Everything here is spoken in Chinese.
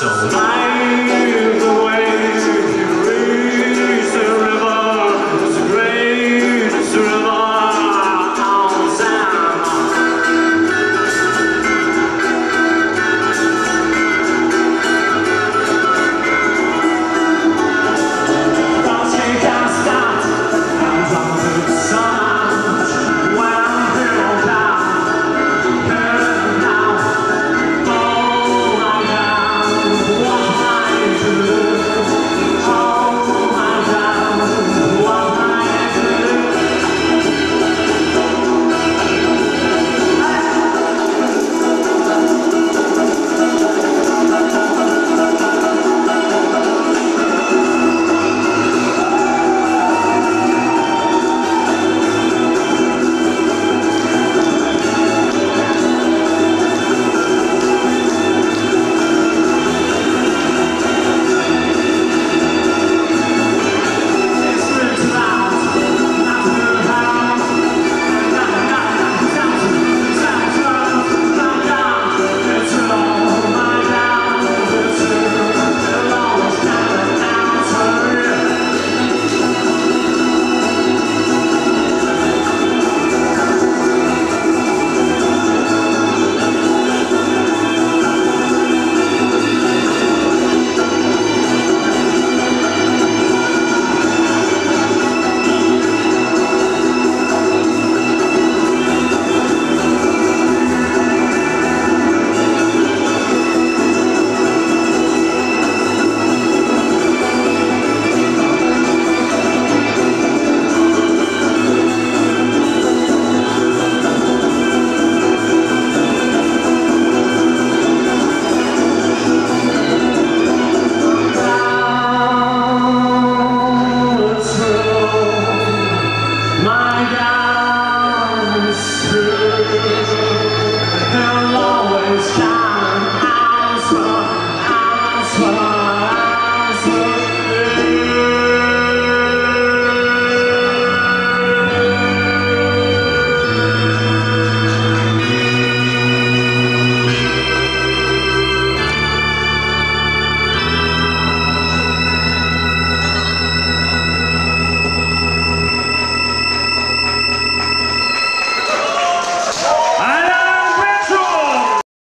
So.